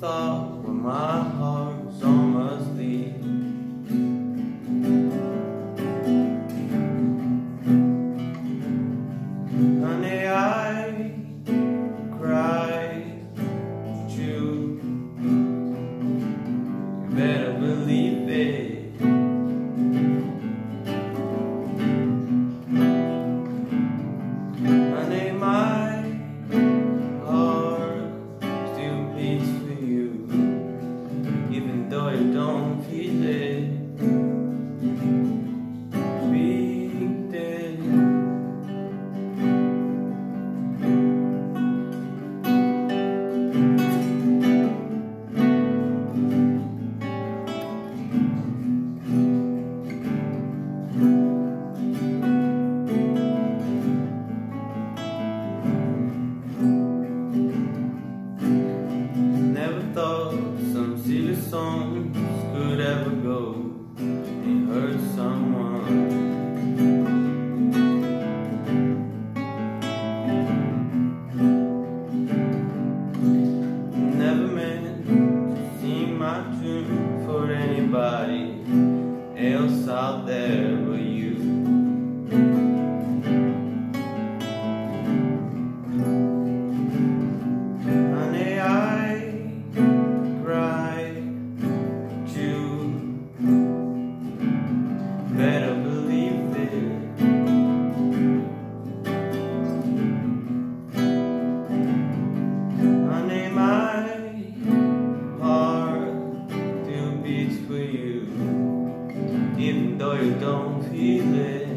thought where my heart's almost deep. Honey, I confidé songs could ever go. They hurt someone. Never meant to see my tune for anybody else out there. for you, even though you don't feel it.